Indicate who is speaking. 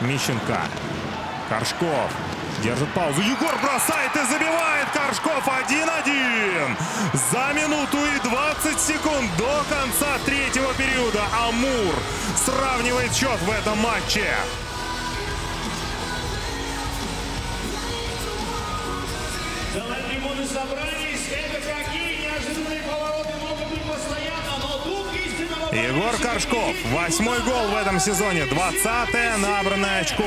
Speaker 1: Мищенко. Коршков. Держит паузу. Егор бросает и забивает. Коршков 1-1. За минуту и 20 секунд до конца третьего периода Амур сравнивает счет в этом матче. Егор Коршков. Восьмой гол в этом сезоне. 20 набранное очко.